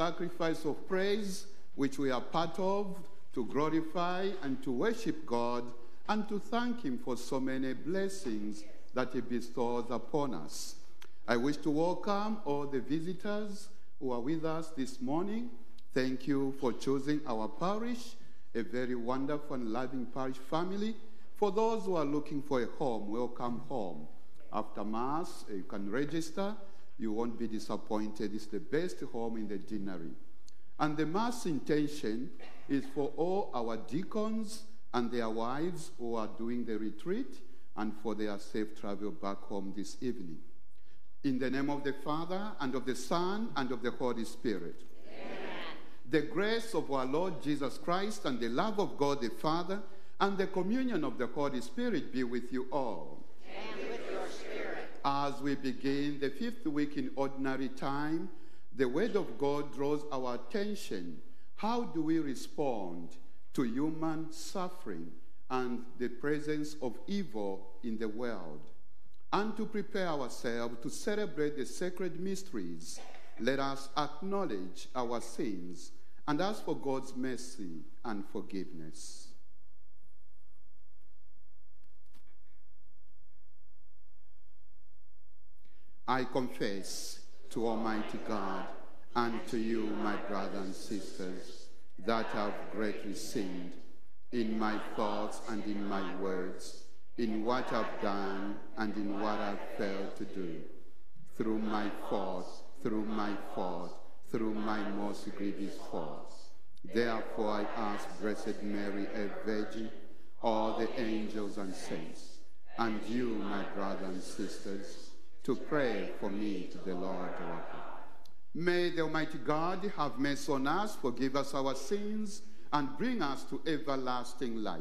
sacrifice of praise, which we are part of, to glorify and to worship God and to thank Him for so many blessings that He bestows upon us. I wish to welcome all the visitors who are with us this morning. Thank you for choosing our parish, a very wonderful and loving parish family. For those who are looking for a home, welcome home. After Mass, you can register. You won't be disappointed. It's the best home in the deanery. And the Mass intention is for all our deacons and their wives who are doing the retreat and for their safe travel back home this evening. In the name of the Father, and of the Son, and of the Holy Spirit. The grace of our Lord Jesus Christ, and the love of God the Father, and the communion of the Holy Spirit be with you all. and with your spirit. As we begin the fifth week in ordinary time, the Word of God draws our attention. How do we respond to human suffering and the presence of evil in the world? And to prepare ourselves to celebrate the sacred mysteries, let us acknowledge our sins and ask for God's mercy and forgiveness. I confess to Almighty God and to you, my brothers and sisters, that I've greatly sinned in my thoughts and in my words, in what I've done and in what I've failed to do, through my fault, through my fault, through my most grievous fault. Therefore I ask Blessed Mary, a Virgin, all the angels and saints, and you, my brothers and sisters, to pray for me to the Lord our God. May the Almighty God have mercy on us, forgive us our sins, and bring us to everlasting life.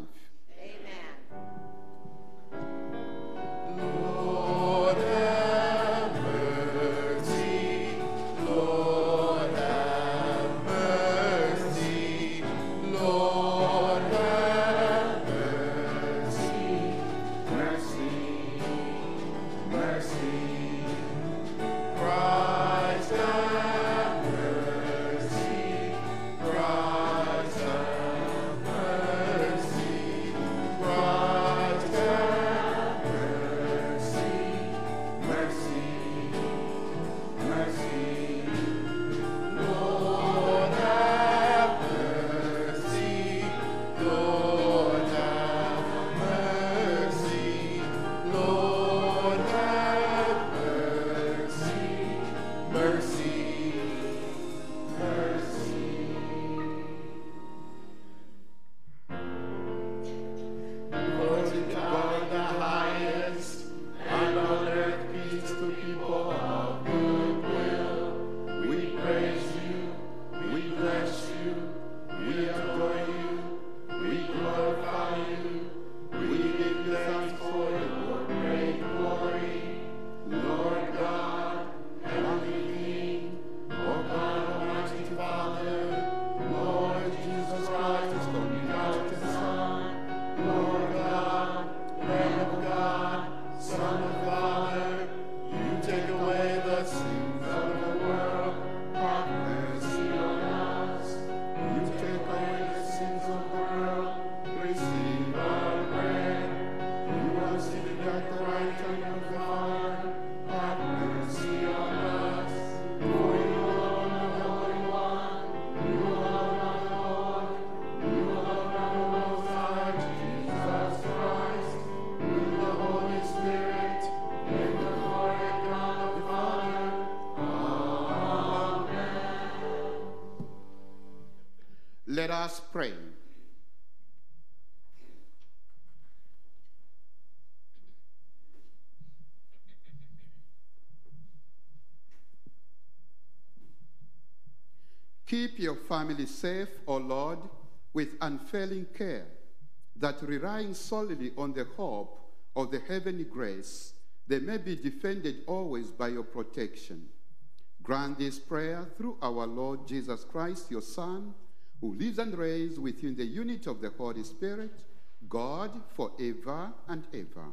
Lord Let us pray. Keep your family safe, O Lord, with unfailing care, that relying solely on the hope of the heavenly grace, they may be defended always by your protection. Grant this prayer through our Lord Jesus Christ, your Son, who lives and reigns with you in the unity of the Holy Spirit, God, forever and ever.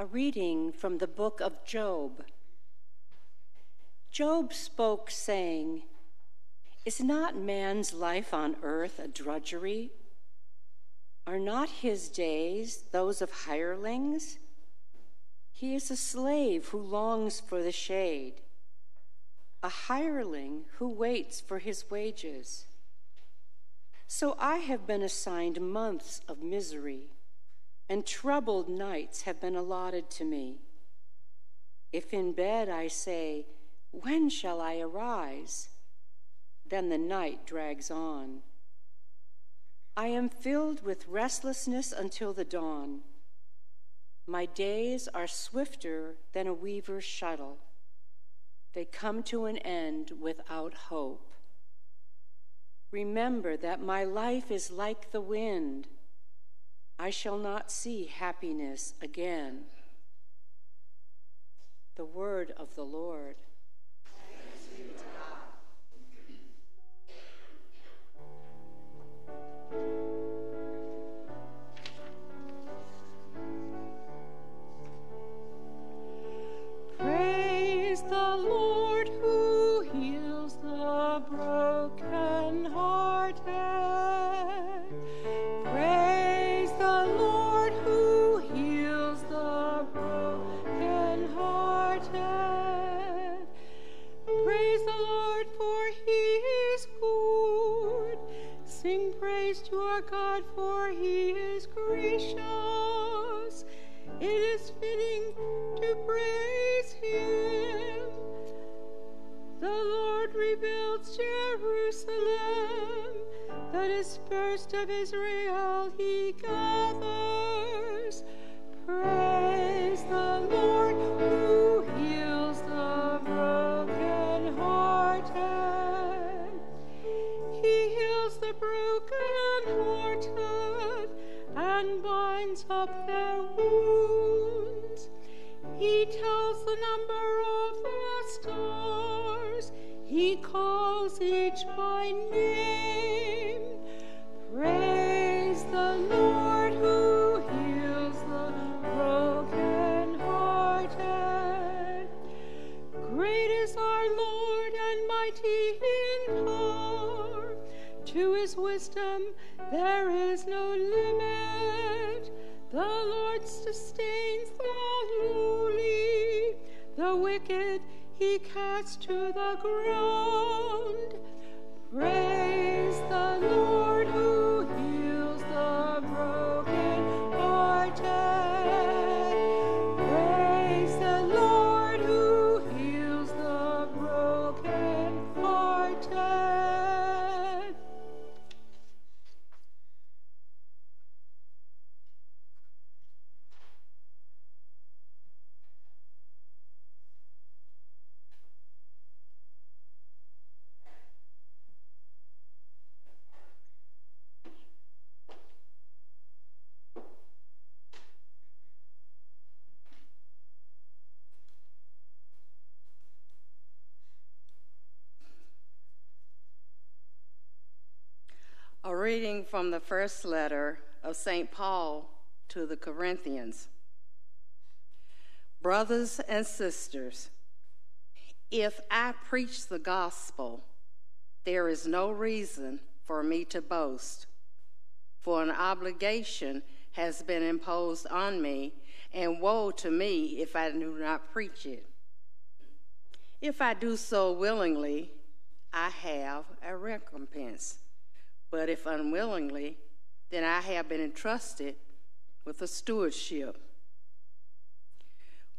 A reading from the book of Job. Job spoke, saying, Is not man's life on earth a drudgery? Are not his days those of hirelings? He is a slave who longs for the shade, a hireling who waits for his wages. So I have been assigned months of misery, and troubled nights have been allotted to me. If in bed I say, When shall I arise? Then the night drags on. I am filled with restlessness until the dawn. My days are swifter than a weaver's shuttle. They come to an end without hope. Remember that my life is like the wind. I shall not see happiness again. The word of the Lord. Praise the Lord who heals the brokenhearted. Praise to our God for he is gracious. It is fitting to praise him. The Lord rebuilds Jerusalem, the dispersed of Israel he gathers. Praise binds to the from the first letter of St. Paul to the Corinthians. Brothers and sisters, if I preach the gospel, there is no reason for me to boast, for an obligation has been imposed on me, and woe to me if I do not preach it. If I do so willingly, I have a recompense. But if unwillingly, then I have been entrusted with a stewardship.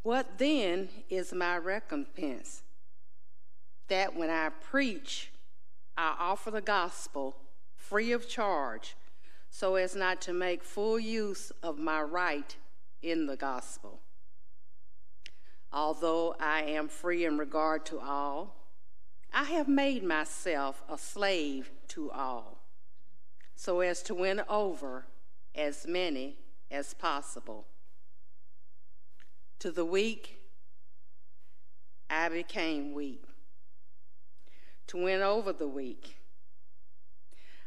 What then is my recompense? That when I preach, I offer the gospel free of charge, so as not to make full use of my right in the gospel. Although I am free in regard to all, I have made myself a slave to all, so as to win over as many as possible. To the weak, I became weak. To win over the weak,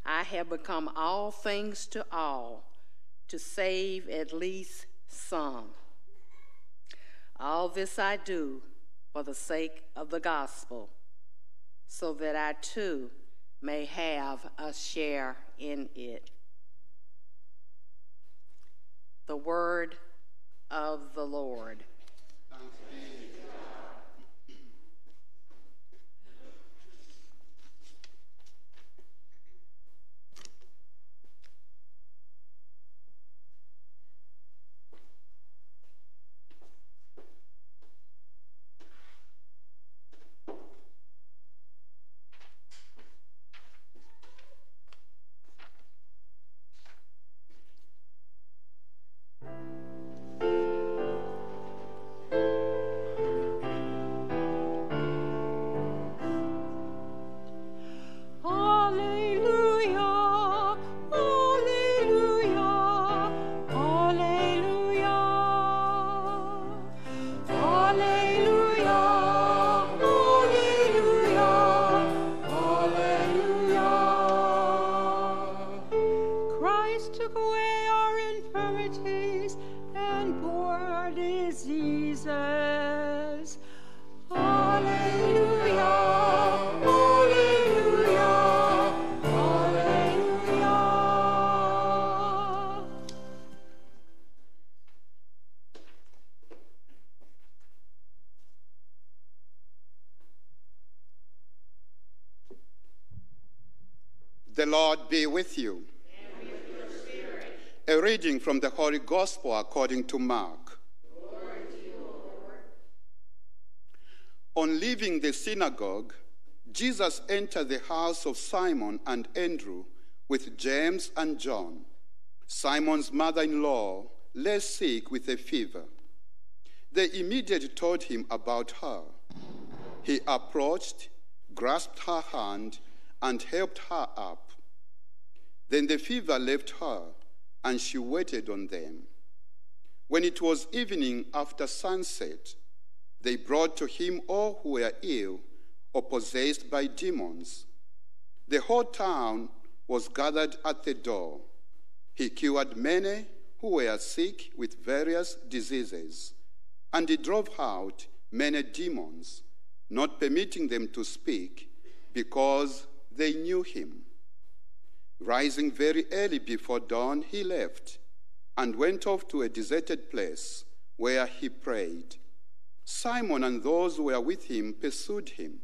I have become all things to all to save at least some. All this I do for the sake of the gospel, so that I too may have a share in it. The word of the Lord. A reading from the Holy Gospel according to Mark. On leaving the synagogue, Jesus entered the house of Simon and Andrew with James and John. Simon's mother in law lay sick with a fever. They immediately told him about her. He approached, grasped her hand, and helped her up. Then the fever left her, and she waited on them. When it was evening after sunset, they brought to him all who were ill or possessed by demons. The whole town was gathered at the door. He cured many who were sick with various diseases, and he drove out many demons, not permitting them to speak because they knew him. Rising very early before dawn, he left and went off to a deserted place where he prayed. Simon and those who were with him pursued him,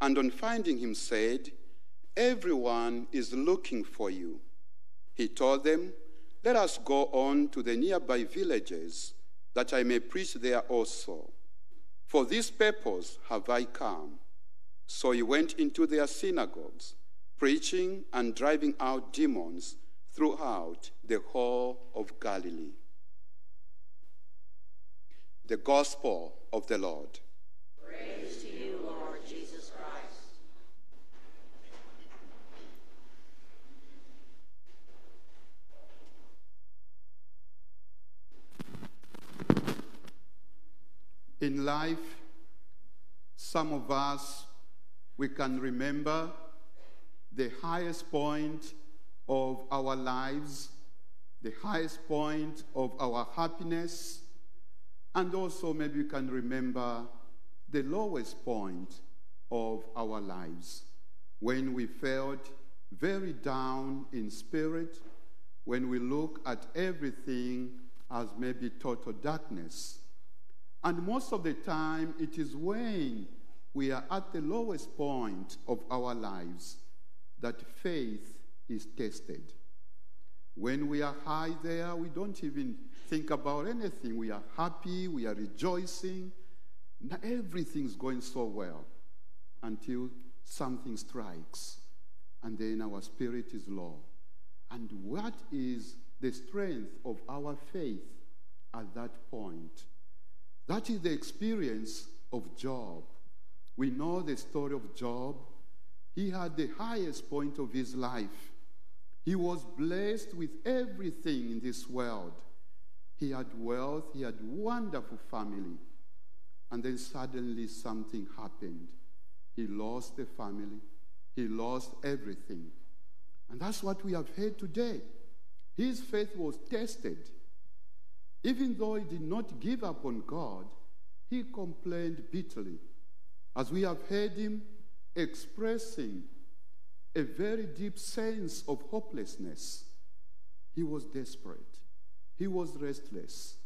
and on finding him said, Everyone is looking for you. He told them, Let us go on to the nearby villages, that I may preach there also. For this purpose have I come. So he went into their synagogues, preaching and driving out demons throughout the whole of Galilee. The Gospel of the Lord. Praise to you, Lord Jesus Christ. In life, some of us, we can remember the highest point of our lives, the highest point of our happiness, and also maybe you can remember the lowest point of our lives when we felt very down in spirit, when we look at everything as maybe total darkness. And most of the time, it is when we are at the lowest point of our lives that faith is tested. When we are high there, we don't even think about anything. We are happy, we are rejoicing. Everything's going so well until something strikes, and then our spirit is low. And what is the strength of our faith at that point? That is the experience of Job. We know the story of Job. He had the highest point of his life. He was blessed with everything in this world. He had wealth, he had wonderful family. And then suddenly something happened. He lost the family. He lost everything. And that's what we have heard today. His faith was tested. Even though he did not give up on God, he complained bitterly. As we have heard him expressing a very deep sense of hopelessness, he was desperate. He was restless.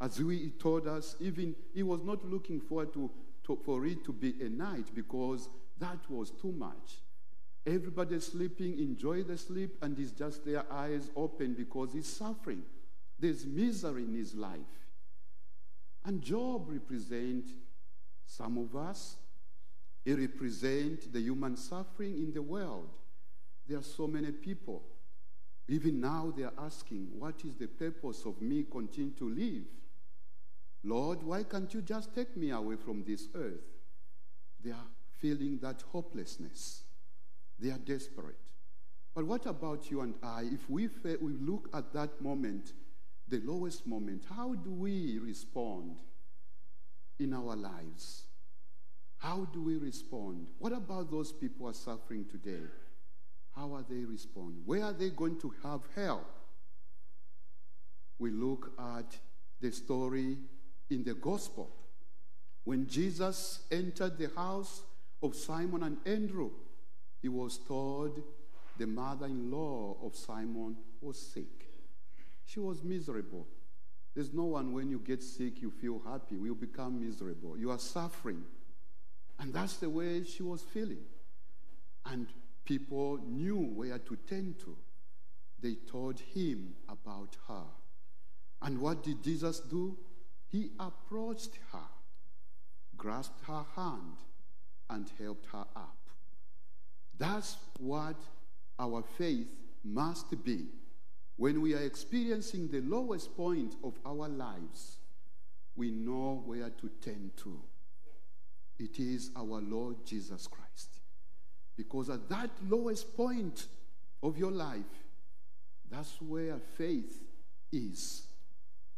As we told us, even he was not looking forward to, to, for it to be a night because that was too much. Everybody sleeping, enjoy the sleep, and it's just their eyes open because he's suffering. There's misery in his life. And Job represents some of us. He represents the human suffering in the world. There are so many people. Even now, they are asking, What is the purpose of me continuing to live? Lord, why can't you just take me away from this earth? They are feeling that hopelessness. They are desperate. But what about you and I? If we, we look at that moment, the lowest moment, how do we respond in our lives? How do we respond? What about those people who are suffering today? How are they responding? Where are they going to have help? We look at the story in the gospel. When Jesus entered the house of Simon and Andrew, he was told the mother in law of Simon was sick. She was miserable. There's no one when you get sick, you feel happy. You become miserable. You are suffering. And that's the way she was feeling. And people knew where to turn to. They told him about her. And what did Jesus do? He approached her, grasped her hand, and helped her up. That's what our faith must be. When we are experiencing the lowest point of our lives, we know where to turn to. It is our Lord Jesus Christ. Because at that lowest point of your life, that's where faith is.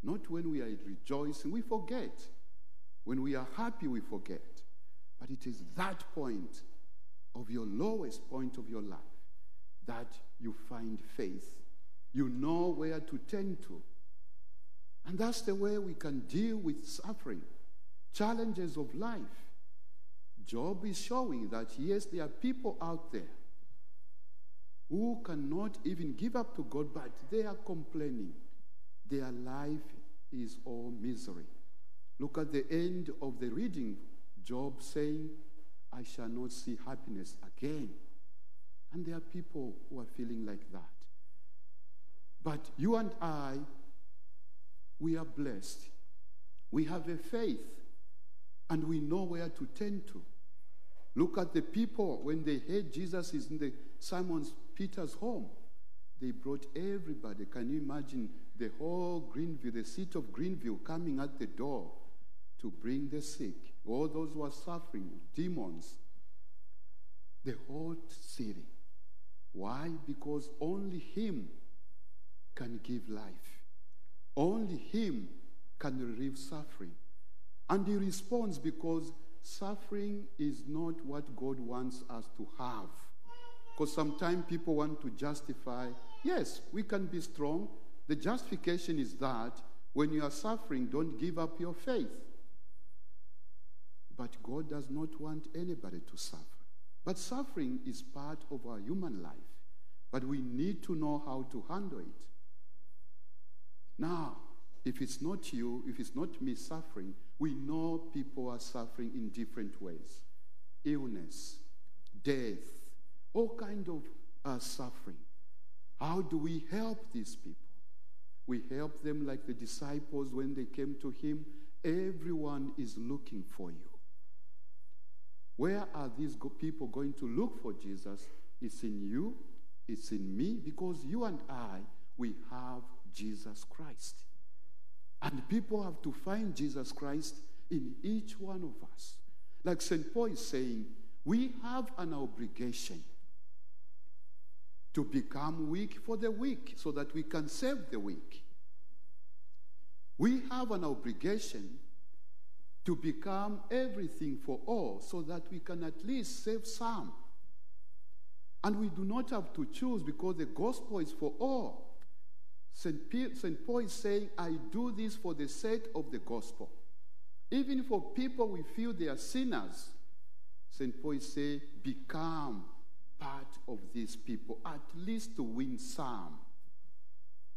Not when we are rejoicing, we forget. When we are happy, we forget. But it is that point of your lowest point of your life that you find faith. You know where to turn to. And that's the way we can deal with suffering, challenges of life. Job is showing that, yes, there are people out there who cannot even give up to God, but they are complaining. Their life is all misery. Look at the end of the reading, Job saying, I shall not see happiness again. And there are people who are feeling like that. But you and I, we are blessed. We have a faith and we know where to turn to. Look at the people when they heard Jesus is in the Simon Peter's home. They brought everybody. Can you imagine the whole Greenville, the city of Greenville, coming at the door to bring the sick, all those who are suffering, demons, the whole city. Why? Because only Him can give life. Only Him can relieve suffering. And He responds because suffering is not what God wants us to have. Because sometimes people want to justify, yes, we can be strong. The justification is that when you are suffering, don't give up your faith. But God does not want anybody to suffer. But suffering is part of our human life. But we need to know how to handle it. Now, If it's not you, if it's not me suffering, we know people are suffering in different ways illness, death, all kind of uh, suffering. How do we help these people? We help them like the disciples when they came to him. Everyone is looking for you. Where are these people going to look for Jesus? It's in you, it's in me, because you and I, we have Jesus Christ. And people have to find Jesus Christ in each one of us. Like St. Paul is saying, we have an obligation to become weak for the weak so that we can save the weak. We have an obligation to become everything for all so that we can at least save some. And we do not have to choose because the gospel is for all. St. Paul is saying, I do this for the sake of the gospel. Even for people we feel they are sinners, St. Paul is saying, become part of these people, at least to win some.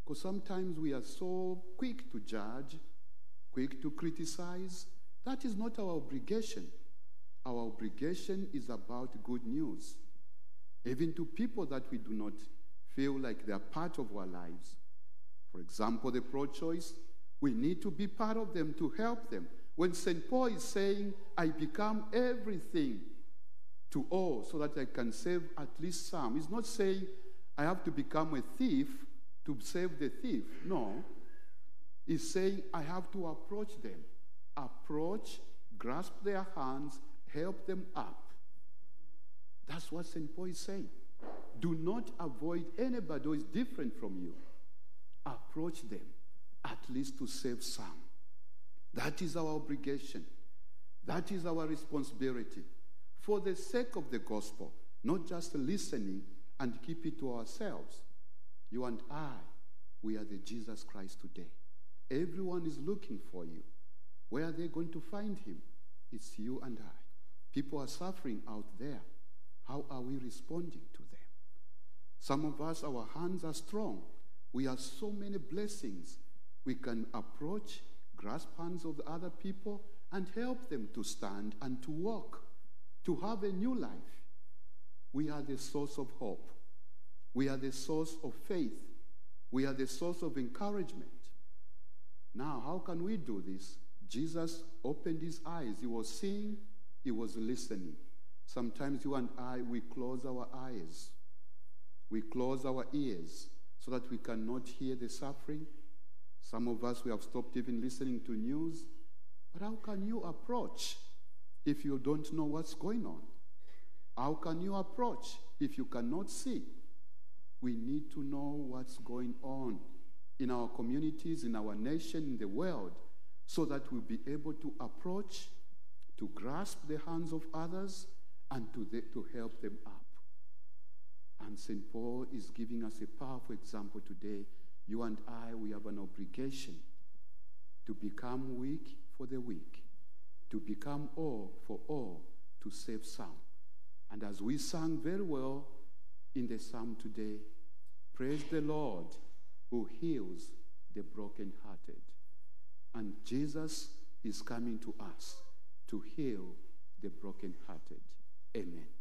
Because sometimes we are so quick to judge, quick to criticize. That is not our obligation. Our obligation is about good news. Even to people that we do not feel like they are part of our lives. For example, the pro choice, we need to be part of them to help them. When St. Paul is saying, I become everything to all so that I can save at least some, he's not saying, I have to become a thief to save the thief. No. He's saying, I have to approach them. Approach, grasp their hands, help them up. That's what St. Paul is saying. Do not avoid anybody who is different from you. Approach them, at least to save some. That is our obligation. That is our responsibility. For the sake of the gospel, not just listening and keep it to ourselves. You and I, we are the Jesus Christ today. Everyone is looking for you. Where are they going to find him? It's you and I. People are suffering out there. How are we responding to them? Some of us, our hands are strong. We have so many blessings. We can approach, grasp hands of other people, and help them to stand and to walk, to have a new life. We are the source of hope. We are the source of faith. We are the source of encouragement. Now, how can we do this? Jesus opened his eyes. He was seeing, he was listening. Sometimes you and I, we close our eyes, we close our ears so that we cannot hear the suffering. Some of us, we have stopped even listening to news. But how can you approach if you don't know what's going on? How can you approach if you cannot see? We need to know what's going on in our communities, in our nation, in the world, so that we'll be able to approach, to grasp the hands of others, and to, the, to help them up. And St. Paul is giving us a powerful example today. You and I, we have an obligation to become weak for the weak, to become all for all, to save some. And as we sang very well in the psalm today, praise the Lord who heals the brokenhearted. And Jesus is coming to us to heal the brokenhearted. Amen.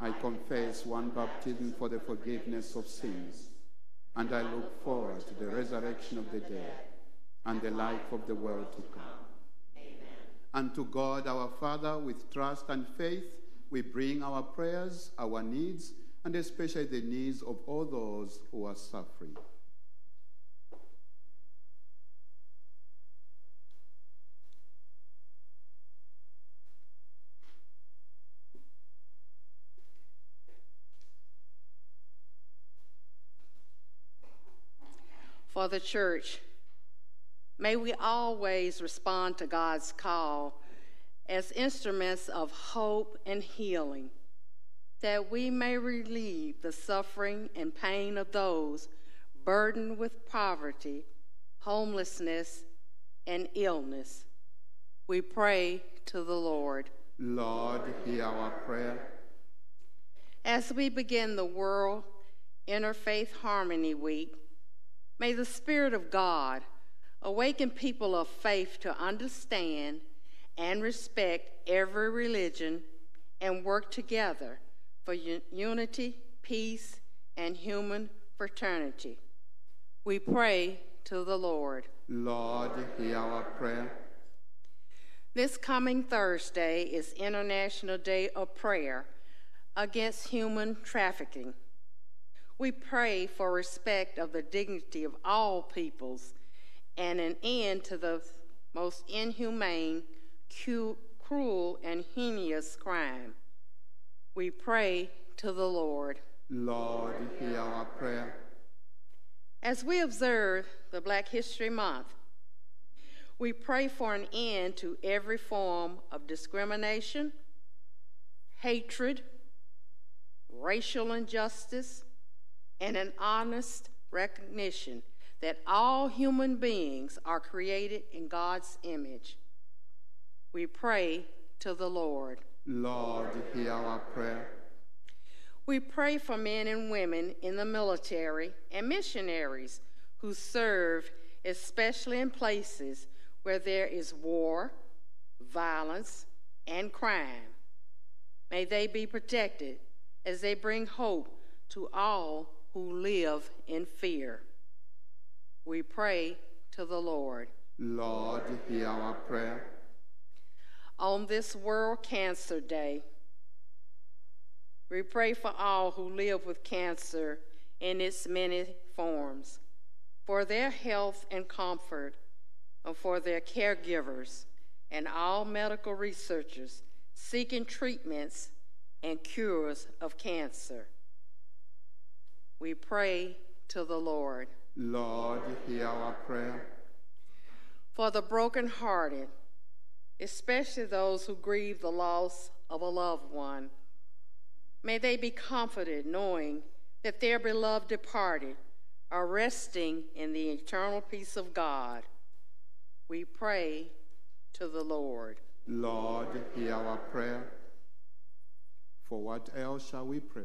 I confess one baptism for the forgiveness of sins, and I look forward to the resurrection of the dead and the life of the world to come. And to God our Father, with trust and faith, we bring our prayers, our needs, and especially the needs of all those who are suffering. For the church, may we always respond to God's call as instruments of hope and healing, that we may relieve the suffering and pain of those burdened with poverty, homelessness, and illness. We pray to the Lord. Lord, hear our prayer. As we begin the World Interfaith Harmony Week, may the Spirit of God awaken people of faith to understand and respect every religion and work together for un- unity, peace, and human fraternity. We pray to the Lord. Lord, hear our prayer. This coming Thursday is International Day of Prayer against human trafficking. We pray for respect of the dignity of all peoples and an end to the most inhumane, cruel, and heinous crime. We pray to the Lord. Lord, hear our prayer. As we observe the Black History Month, we pray for an end to every form of discrimination, hatred, racial injustice, and an honest recognition that all human beings are created in God's image. We pray to the Lord. Lord, hear our prayer. We pray for men and women in the military and missionaries who serve, especially in places where there is war, violence, and crime. May they be protected as they bring hope to all who live in fear. We pray to the Lord. Lord, hear our prayer. On this World Cancer Day, we pray for all who live with cancer in its many forms, for their health and comfort, and for their caregivers and all medical researchers seeking treatments and cures of cancer. We pray to the Lord. Lord, hear our prayer. For the brokenhearted, especially those who grieve the loss of a loved one, may they be comforted knowing that their beloved departed are resting in the eternal peace of God. We pray to the Lord. Lord, hear our prayer. For what else shall we pray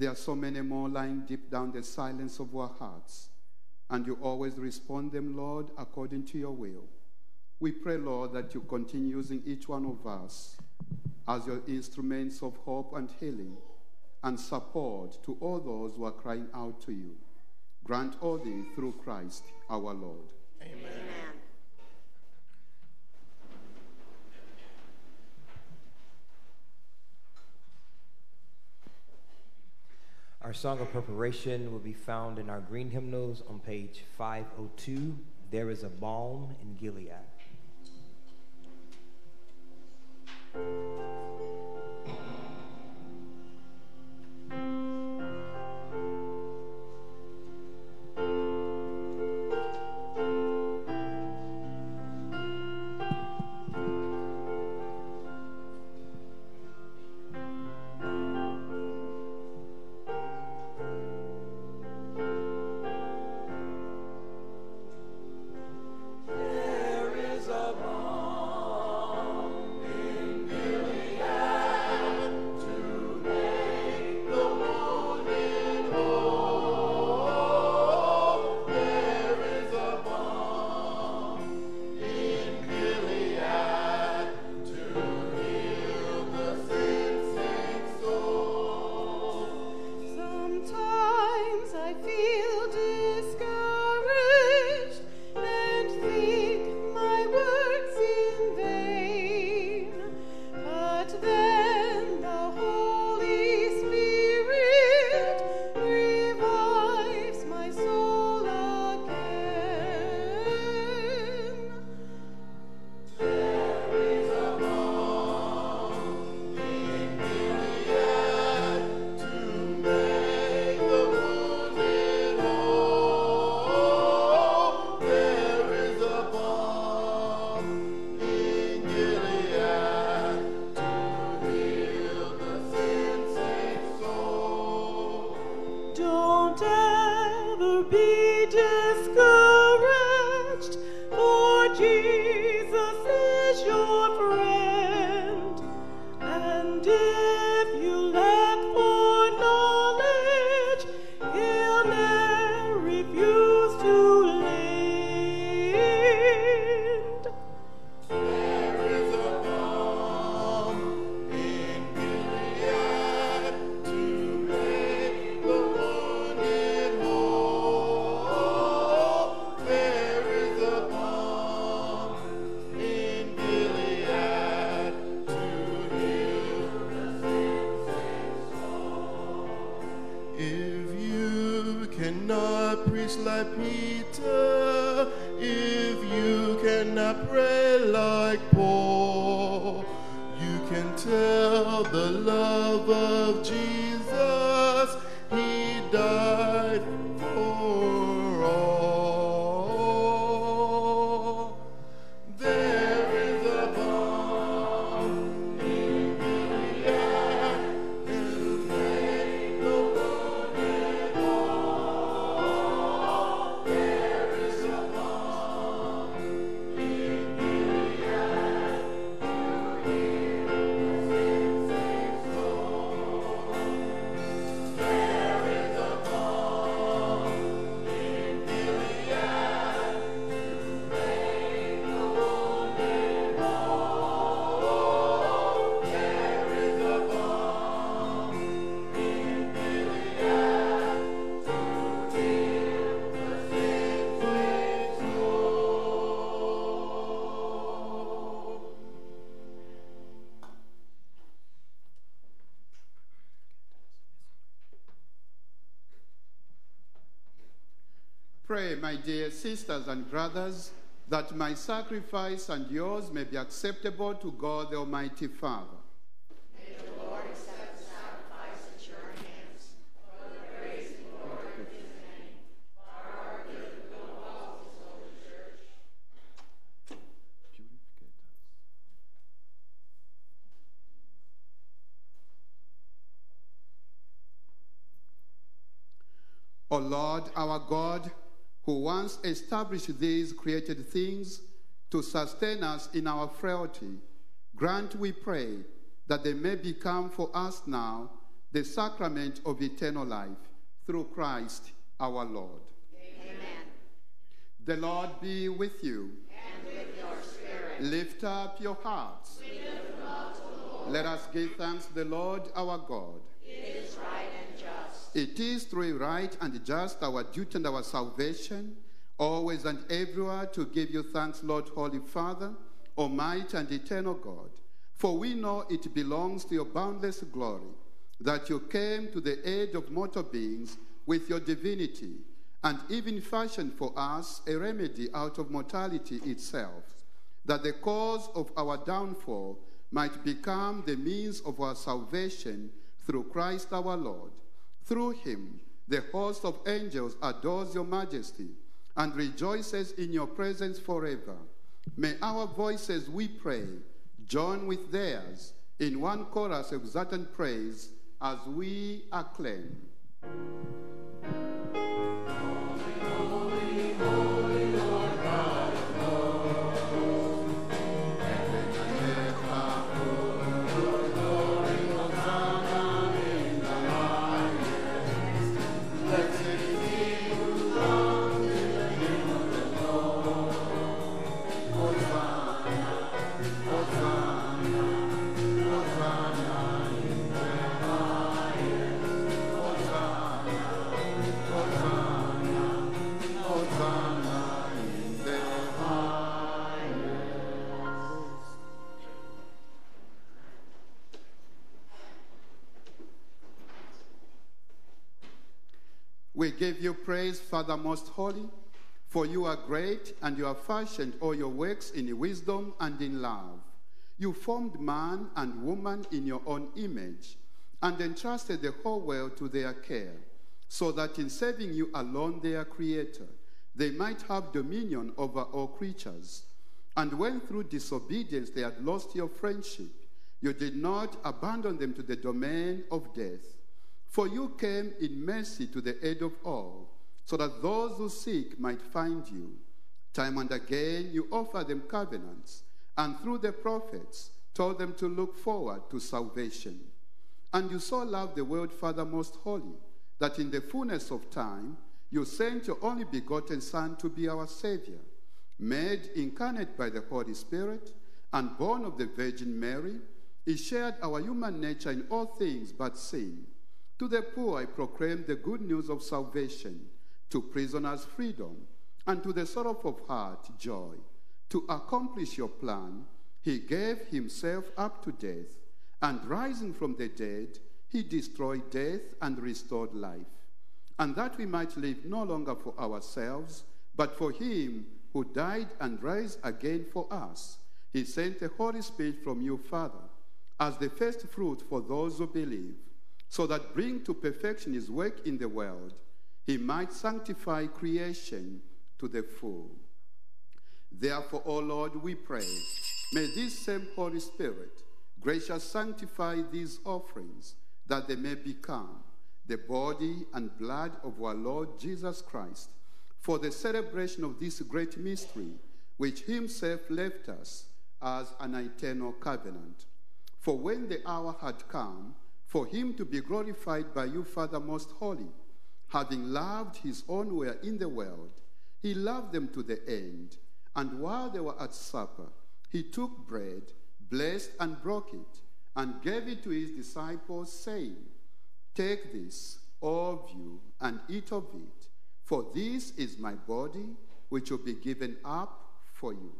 There are so many more lying deep down the silence of our hearts. And you always respond them, Lord, according to your will. We pray, Lord, that you continue using each one of us as your instruments of hope and healing and support to all those who are crying out to you. Grant all these through Christ our Lord. Amen. Our song of preparation will be found in our green hymnals on page 502. There is a balm in Gilead. don't end. sisters and brothers, that my sacrifice and yours may be acceptable to God the Almighty Father. Lord accept the sacrifice hands for the praise his name, for our good the of church. Us. O Lord, our God, who once established these created things to sustain us in our frailty, grant, we pray, that they may become for us now the sacrament of eternal life through Christ our Lord. Amen. The Lord be with you. And with your spirit. Lift up your hearts. Let us give thanks to the Lord our God. It is right and just. It is through right and just our duty and our salvation, always and everywhere to give you thanks, Lord, Holy Father, Almighty and eternal God. For we know it belongs to your boundless glory that you came to the aid of mortal beings with your divinity, and even fashioned for us a remedy out of mortality itself, that the cause of our downfall might become the means of our salvation through Christ our Lord. Through him, the host of angels adores your majesty and rejoices in your presence forever. May our voices, we pray, join with theirs in one chorus of exultant praise as we acclaim. We give you praise, Father most holy, for you are great and you have fashioned all your works in wisdom and in love. You formed man and woman in your own image and entrusted the whole world to their care, so that in saving you alone, their creator, they might have dominion over all creatures. And when through disobedience they had lost your friendship, you did not abandon them to the domain of death. For you came in mercy to the aid of all, so that those who seek might find you. Time and again you offer them covenants, and through the prophets told them to look forward to salvation. And you so loved the world, Father most holy, that in the fullness of time you sent your only begotten Son to be our Savior, made incarnate by the Holy Spirit, and born of the Virgin Mary. He shared our human nature in all things but sin. To the poor I proclaim the good news of salvation, to prisoners freedom, and to the sorrowful of heart joy. To accomplish your plan, he gave himself up to death, and rising from the dead, he destroyed death and restored life. And that we might live no longer for ourselves, but for him who died and rose again for us. He sent the Holy Spirit from you, Father, as the first fruit for those who believe so that bring to perfection his work in the world, he might sanctify creation to the full. Therefore, O Lord, we pray, may this same Holy Spirit gracious sanctify these offerings, that they may become the body and blood of our Lord Jesus Christ, for the celebration of this great mystery, which himself left us as an eternal covenant. For when the hour had come, for him to be glorified by you, Father most holy. Having loved his own who were in the world, he loved them to the end. And while they were at supper, he took bread, blessed and broke it, and gave it to his disciples, saying, Take this, all of you, and eat of it, for this is my body, which will be given up for you.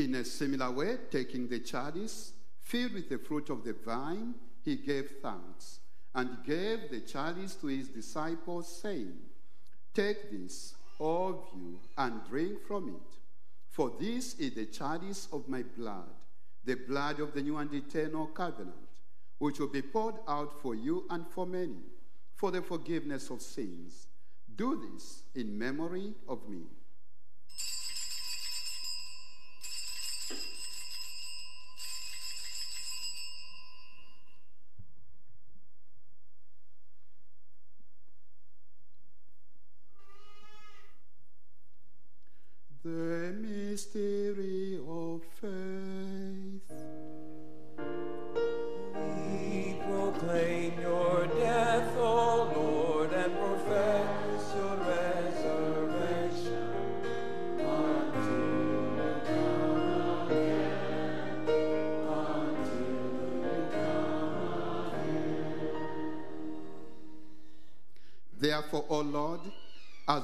In a similar way, taking the chalice filled with the fruit of the vine, he gave thanks and gave the chalice to his disciples, saying, Take this, all of you, and drink from it. For this is the chalice of my blood, the blood of the new and eternal covenant, which will be poured out for you and for many, for the forgiveness of sins. Do this in memory of me.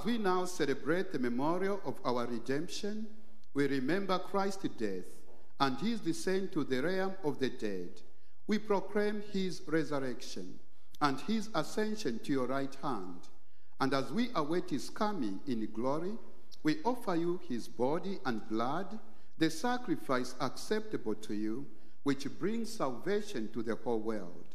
We now celebrate the memorial of our redemption, we remember Christ's death and his descent to the realm of the dead. We proclaim his resurrection and his ascension to your right hand. And as we await his coming in glory, we offer you his body and blood, the sacrifice acceptable to you, which brings salvation to the whole world.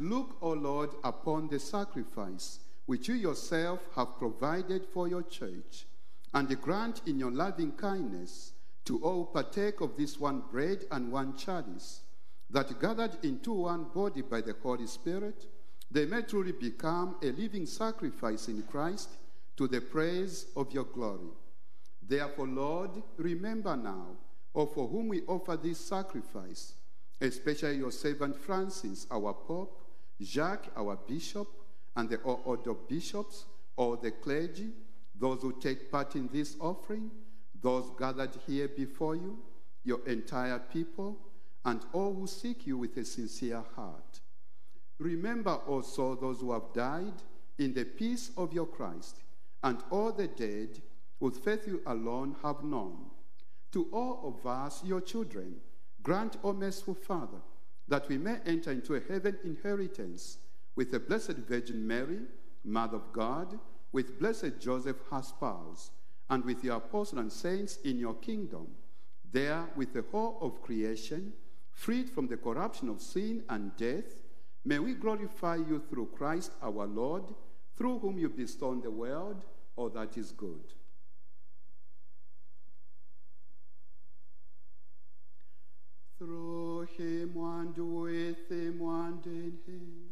Look, O Lord, upon the sacrifice which you yourself have provided for your church, and grant in your loving kindness to all partake of this one bread and one chalice, that gathered into one body by the Holy Spirit, they may truly become a living sacrifice in Christ to the praise of your glory. Therefore, Lord, remember now, or for whom we offer this sacrifice, especially your servant Francis, our Pope, Jacques, our Bishop, and the order bishops, all the clergy, those who take part in this offering, those gathered here before you, your entire people, and all who seek you with a sincere heart. Remember also those who have died in the peace of your Christ, and all the dead whose faith you alone have known. To all of us, your children, grant, O merciful Father, that we may enter into a heaven inheritance with the Blessed Virgin Mary, Mother of God, with Blessed Joseph, her spouse, and with your apostles and saints in your kingdom, there with the whole of creation, freed from the corruption of sin and death, may we glorify you through Christ our Lord, through whom you bestow on the world all that is good. Through him and with him and in him.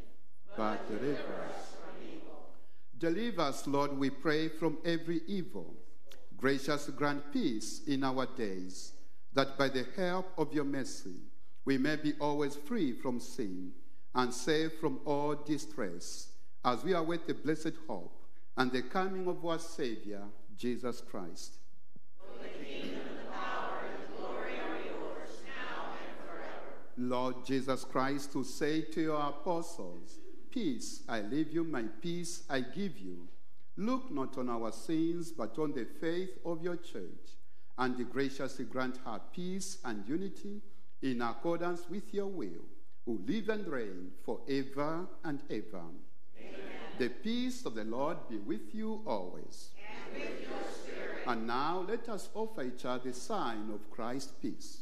but deliver us. Deliver us, Lord, we pray, from every evil. Gracious grant peace in our days, that by the help of your mercy we may be always free from sin and safe from all distress, as we await the blessed hope and the coming of our Savior, Jesus Christ. Lord Jesus Christ, who say to your apostles, Peace I leave you, my peace I give you. Look not on our sins, but on the faith of your church, and graciously grant her peace and unity in accordance with your will, who live and reign forever and ever. Amen. The peace of the Lord be with you always. And with. And now let us offer each other the sign of Christ's peace.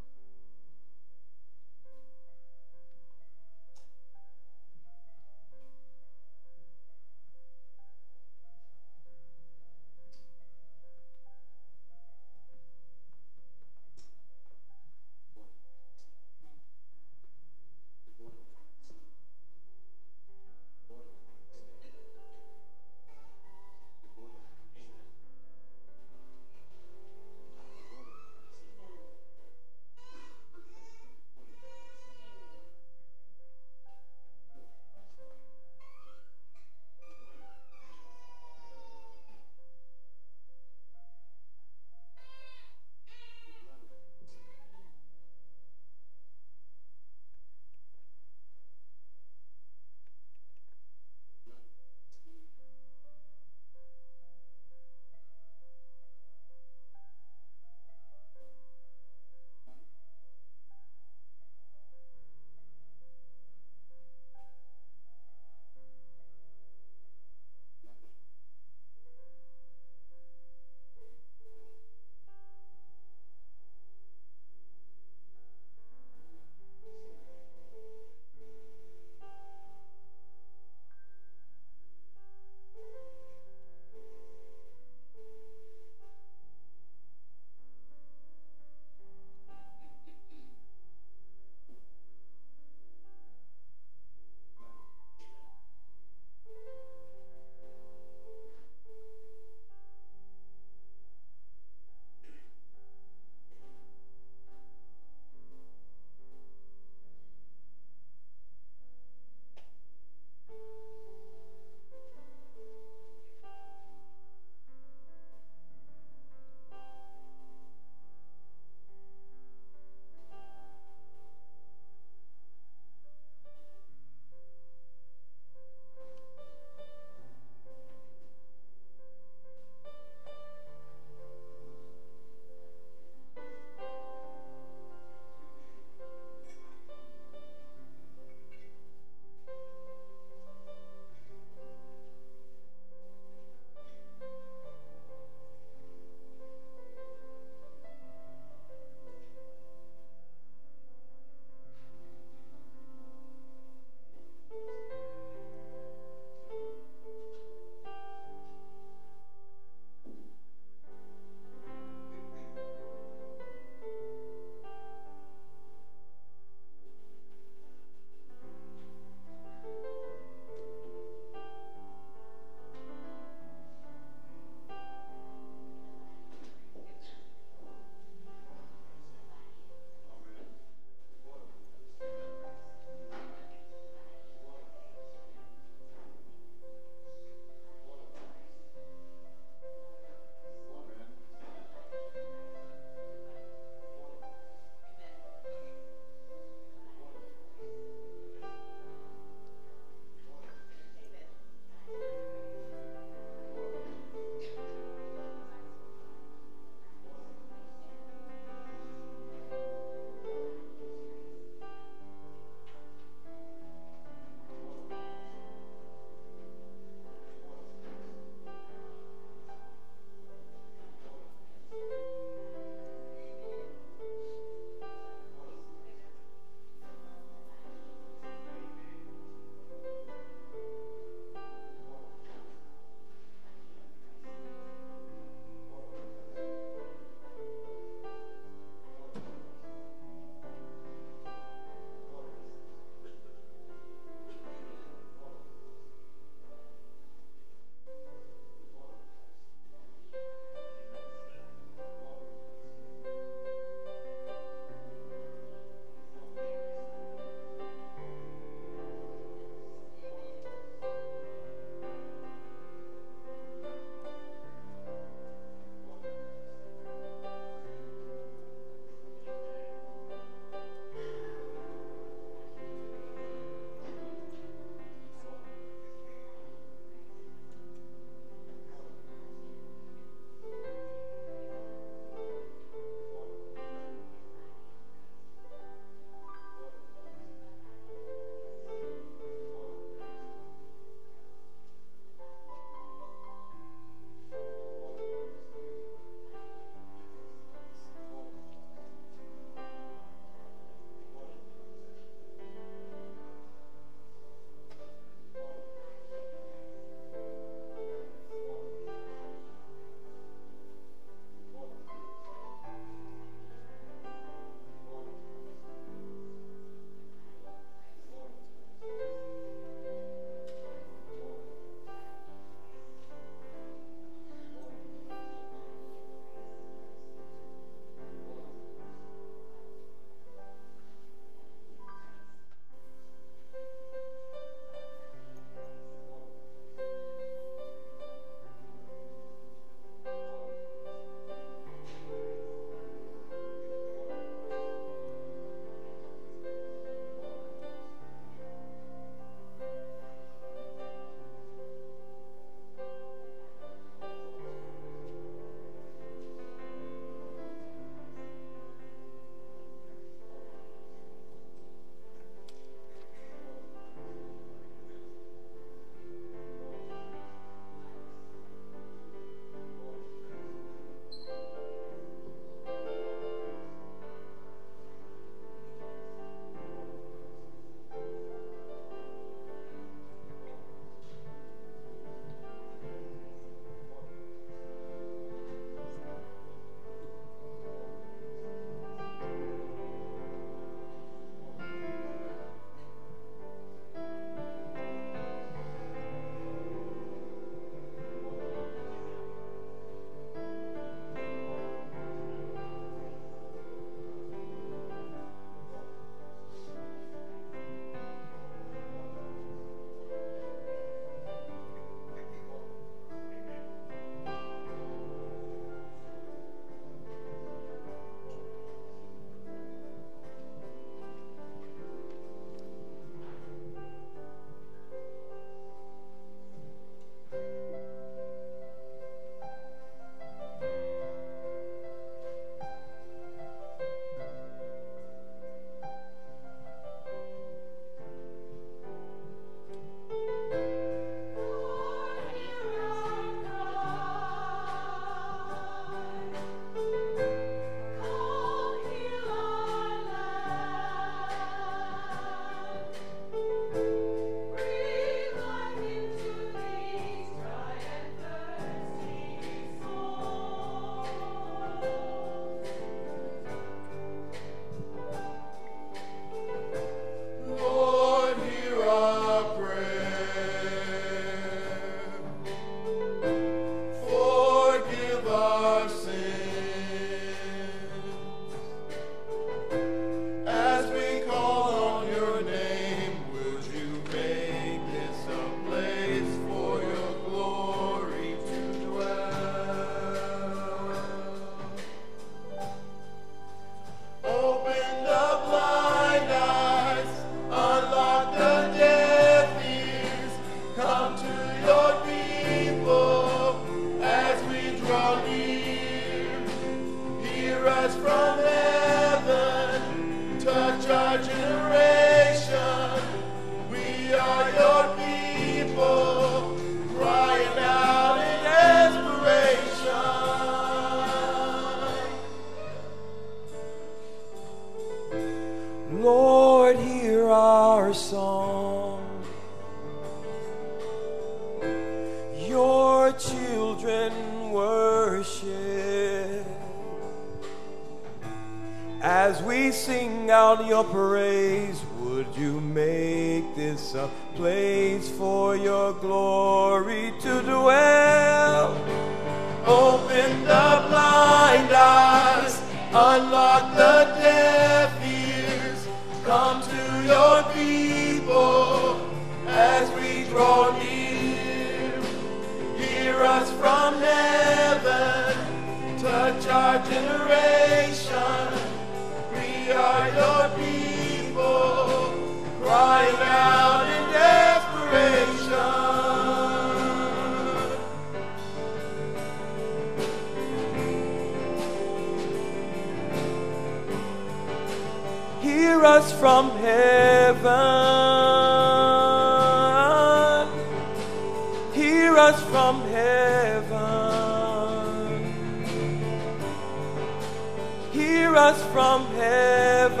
Hear us from heaven.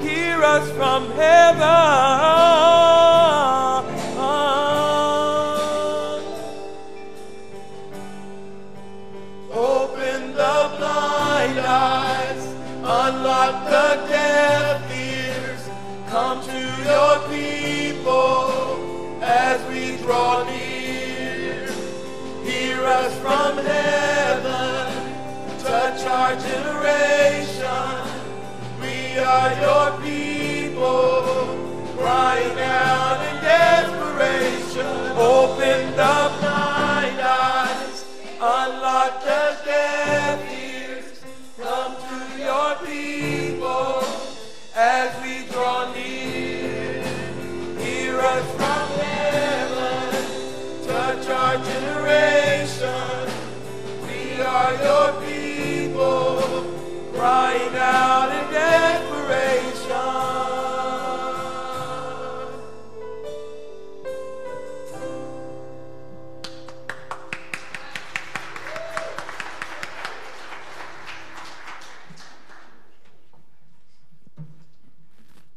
Hear us from heaven. Crying out in desperation.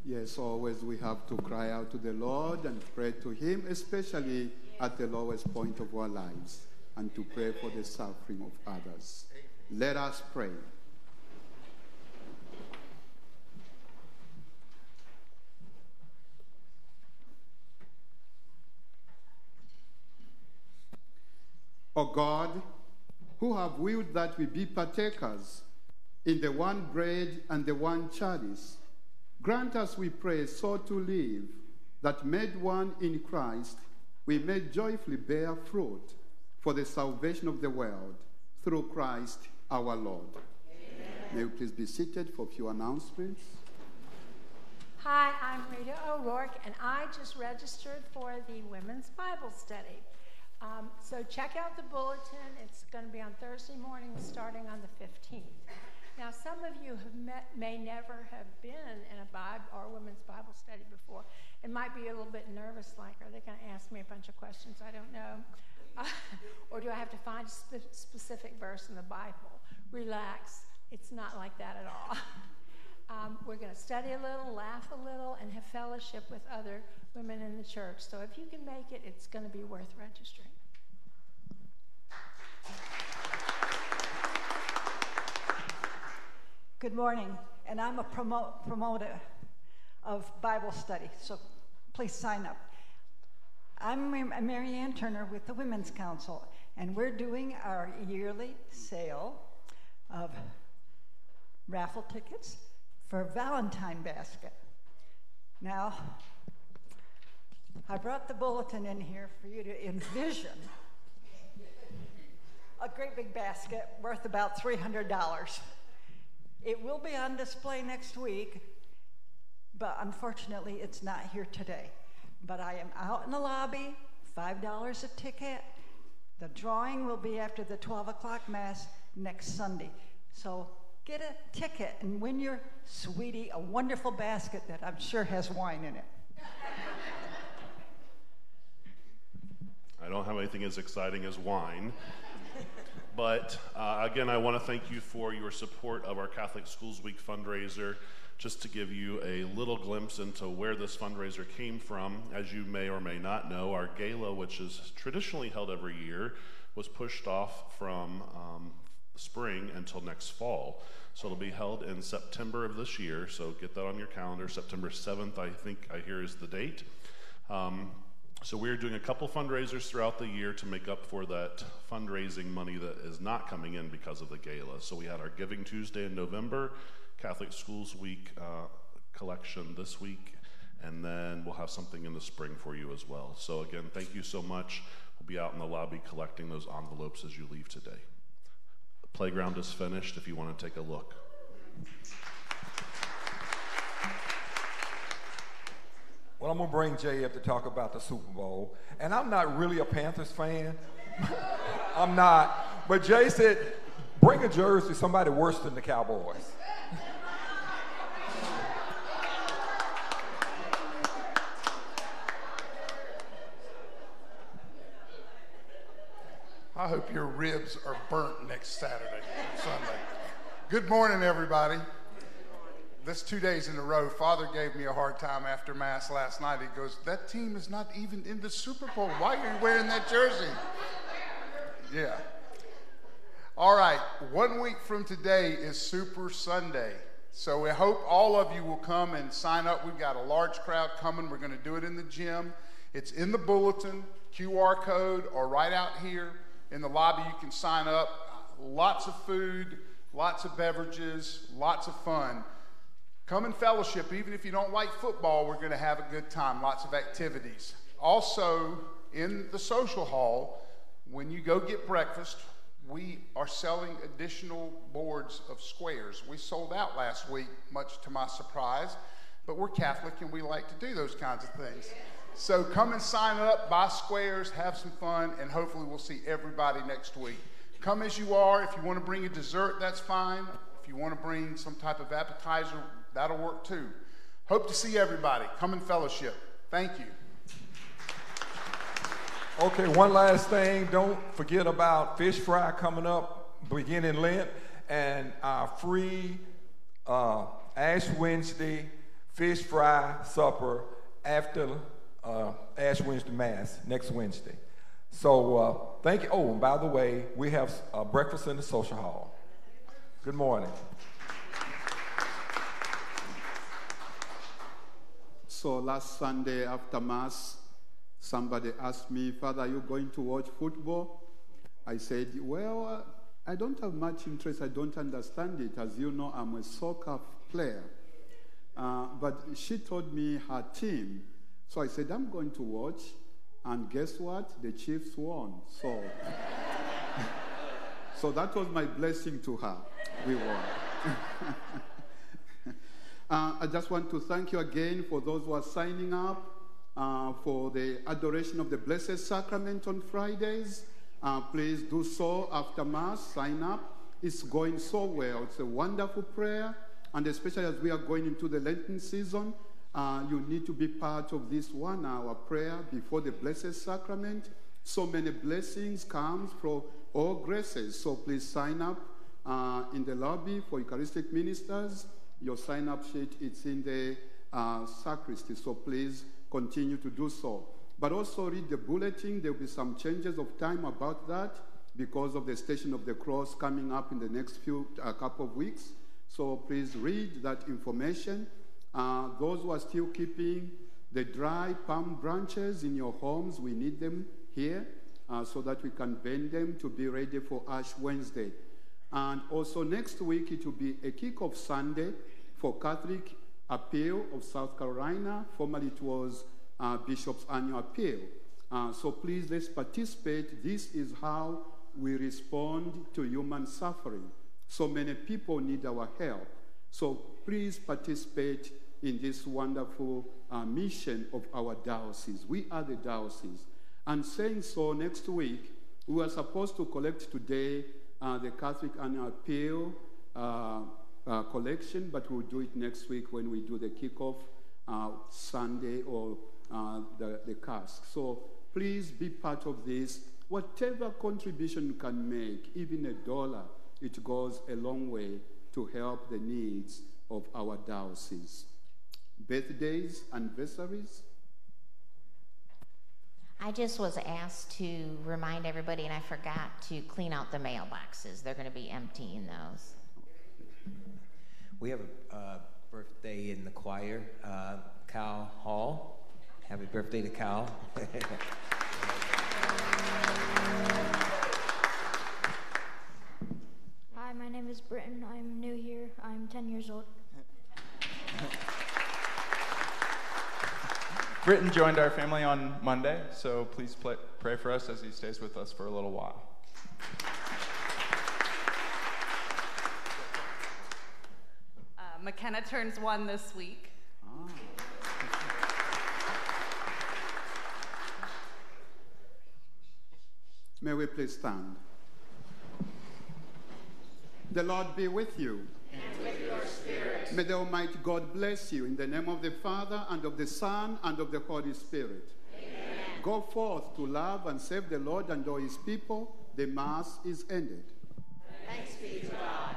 Yes, always we have to cry out to the Lord and pray to Him, especially at the lowest point of our lives, and to pray for the suffering of others. Let us pray. O God, who have willed that we be partakers in the one bread and the one chalice, grant us, we pray, so to live that made one in Christ, we may joyfully bear fruit for the salvation of the world through Christ our Lord. May you please be seated for a few announcements. Hi, I'm Rita O'Rourke, and I just registered for the Women's Bible Study. Um, so check out the bulletin. It's going to be on Thursday morning, starting on the 15th. Now, some of you have met, may never have been in a Bible or women's Bible study before. It might be a little bit nervous, like, are they going to ask me a bunch of questions I don't know? or do I have to find a spe- specific verse in the Bible? Relax. It's not like that at all. Um, we're going to study a little, laugh a little, and have fellowship with other women in the church. So if you can make it, it's going to be worth registering. Good morning, and I'm a promo- promoter of Bible study, so please sign up. I'm Ma- Mary Ann Turner with the Women's Council, and we're doing our yearly sale of raffle tickets for Valentine Basket. Now, I brought the bulletin in here for you to envision a great big basket worth about $300. It will be on display next week, but unfortunately, it's not here today. But I am out in the lobby, $5 a ticket. The drawing will be after the 12 o'clock Mass next Sunday. So get a ticket and win your sweetie a wonderful basket that I'm sure has wine in it. I don't have anything as exciting as wine. But uh, again, I want to thank you for your support of our Catholic Schools Week fundraiser. Just to give you a little glimpse into where this fundraiser came from, as you may or may not know, our gala, which is traditionally held every year, was pushed off from um, spring until next fall. So it'll be held in September of this year. So get that on your calendar. September 7th, I think I hear is the date. Um, so we're doing a couple fundraisers throughout the year to make up for that fundraising money that is not coming in because of the gala. So we had our Giving Tuesday in November, Catholic Schools Week uh, collection this week, and then we'll have something in the spring for you as well. So again, thank you so much. We'll be out in the lobby collecting those envelopes as you leave today. The playground is finished if you want to take a look. Well, I'm gonna bring Jay up to talk about the Super Bowl, and I'm not really a Panthers fan. I'm not, but Jay said, "Bring a jersey, somebody worse than the Cowboys." I hope your ribs are burnt next Saturday, Sunday. Good morning, everybody. This two days in a row, Father gave me a hard time after Mass last night. He goes, That team is not even in the Super Bowl. Why are you wearing that jersey? Yeah. All right, one week from today is Super Sunday. So we hope all of you will come and sign up. We've got a large crowd coming. We're going to do it in the gym. It's in the bulletin, QR code, or right out here in the lobby. You can sign up. Lots of food, lots of beverages, lots of fun. Come in fellowship. Even if you don't like football, we're going to have a good time. Lots of activities. Also, in the social hall, when you go get breakfast, we are selling additional boards of squares. We sold out last week, much to my surprise, but we're Catholic and we like to do those kinds of things. So come and sign up, buy squares, have some fun, and hopefully we'll see everybody next week. Come as you are. If you want to bring a dessert, that's fine. If you want to bring some type of appetizer, that'll work too. Hope to see everybody. Come in fellowship. Thank you. Okay, one last thing. Don't forget about fish fry coming up beginning Lent and our free uh, Ash Wednesday fish fry supper after uh, Ash Wednesday Mass next Wednesday. So uh, thank you. Oh, and by the way, we have uh, breakfast in the social hall. Good morning. So last Sunday after Mass, somebody asked me, Father, are you going to watch football? I said, Well, I don't have much interest. I don't understand it. As you know, I'm a soccer player. Uh, but she told me her team. So I said, I'm going to watch. And guess what? The Chiefs won. So, so that was my blessing to her. We won. Uh, I just want to thank you again for those who are signing up uh, for the adoration of the Blessed Sacrament on Fridays. Uh, please do so after Mass. Sign up. It's going so well. It's a wonderful prayer. And especially as we are going into the Lenten season, uh, you need to be part of this one hour prayer before the Blessed Sacrament. So many blessings come from all graces. So please sign up uh, in the lobby for Eucharistic ministers. Your sign up sheet it's in the uh, sacristy, so please continue to do so. But also read the bulletin. There will be some changes of time about that because of the Station of the Cross coming up in the next few uh, couple of weeks. So please read that information. Uh, those who are still keeping the dry palm branches in your homes, we need them here uh, so that we can bend them to be ready for Ash Wednesday. And also next week, it will be a kickoff Sunday for Catholic Appeal of South Carolina. Formerly, it was uh, Bishop's Annual Appeal. Uh, so please, let's participate. This is how we respond to human suffering. So many people need our help. So please participate in this wonderful uh, mission of our diocese. We are the diocese. And saying so, next week, we are supposed to collect today uh, the Catholic Annual Appeal uh, uh, collection, but we'll do it next week when we do the kickoff uh, Sunday or uh, the, the cask. So please be part of this. Whatever contribution you can make, even a dollar, it goes a long way to help the needs of our diocese. Birthdays, anniversaries, I just was asked to remind everybody, and I forgot to clean out the mailboxes. They're going to be emptying those. We have a uh, birthday in the choir, uh, Cal Hall. Happy birthday to Cal. Hi, my name is Britton. I'm new here. I'm 10 years old. Britton joined our family on Monday, so please play, pray for us as he stays with us for a little while. Uh, McKenna turns one this week. May we please stand. The Lord be with you. And with your spirit. May the Almighty God bless you in the name of the Father and of the Son and of the Holy Spirit. Amen. Go forth to love and serve the Lord and all his people. The Mass is ended. Thanks be to God.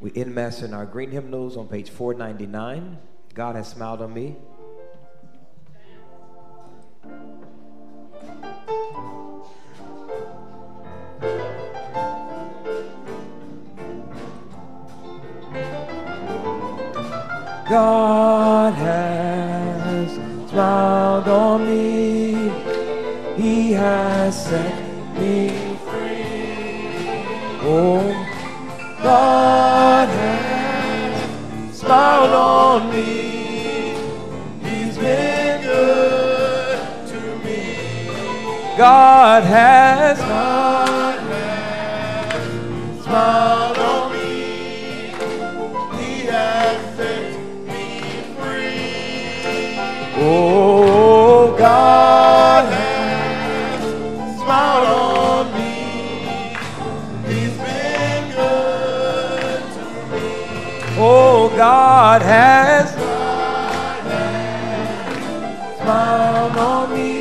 We end Mass in our green hymnals on page 499. God has smiled on me. God has smiled on me. He has set me free. Oh, God has smiled on me. He's been good to me. God has, God has smiled Oh, God has smiled on me. He's been good to me. Oh, God has, smiled on me.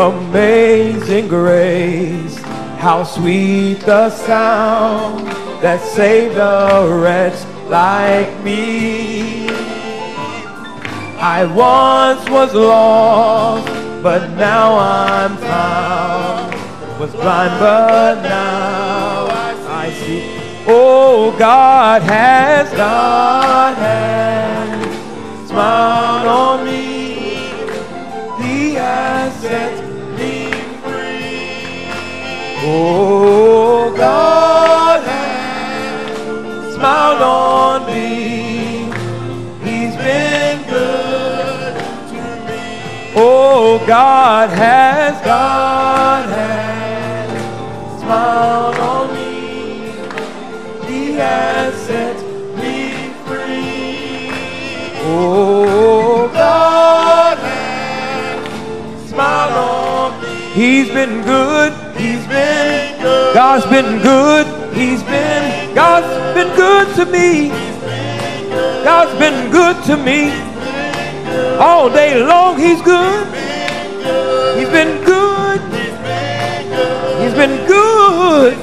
Amazing grace, how sweet the sound that saved a wretch like me. I once was lost, but now I'm found. Was blind, but now I see. Oh, God has, God has smiled on me. Oh, God has smiled on me. He's been good to me. Oh, God has, God has smiled on me. He has set me free. Oh, God has smiled on me. He's been good. Been good. God's been good. He's been. God's been good to me. God's been good to me. All day long, He's good. He's been good. He's been good.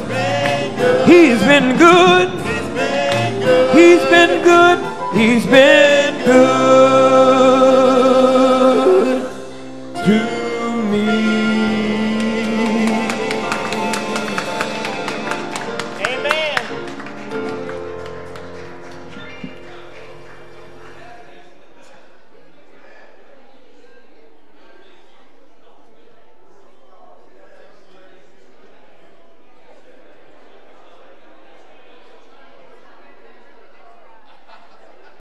He's been good. He's been good. He's been